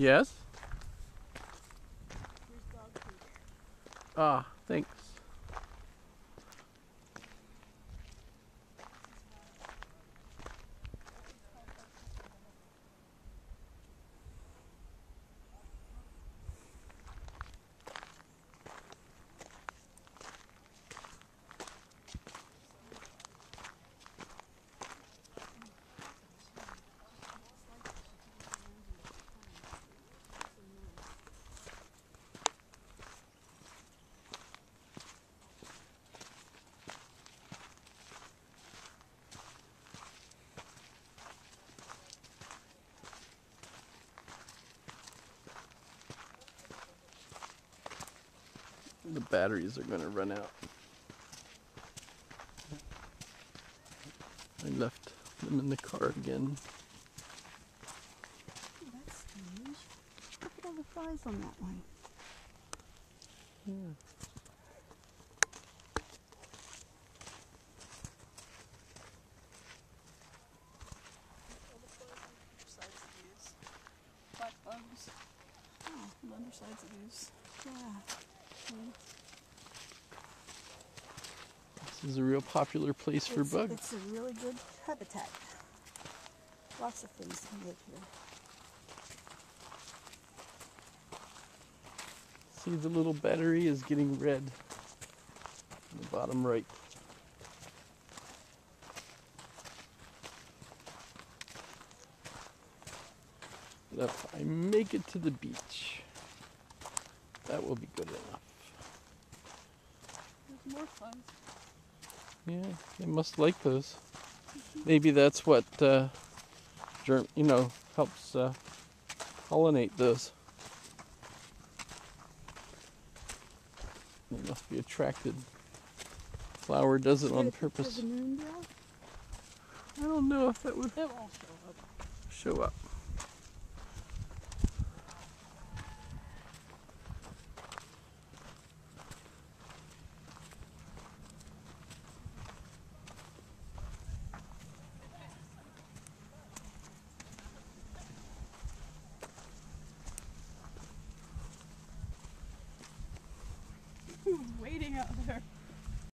Yes? Ah, thanks. The batteries are going to run out. I left them in the car again. That's strange. Look at all the flies on that one. Yeah. Undersides of these. Black bugs. Oh, And undersides of these. yeah. This is a real popular place for it's, bugs. It's a really good habitat. Lots of things can live here. See, the little battery is getting red. In the bottom right. But if I make it to the beach, that will be good enough. There's more flies. Yeah, they must like those. Maybe that's what, uh, germ, you know, helps uh, pollinate those. They must be attracted. Flower does it on purpose. Does the moon bill? I don't know if that would It won't show up. out there.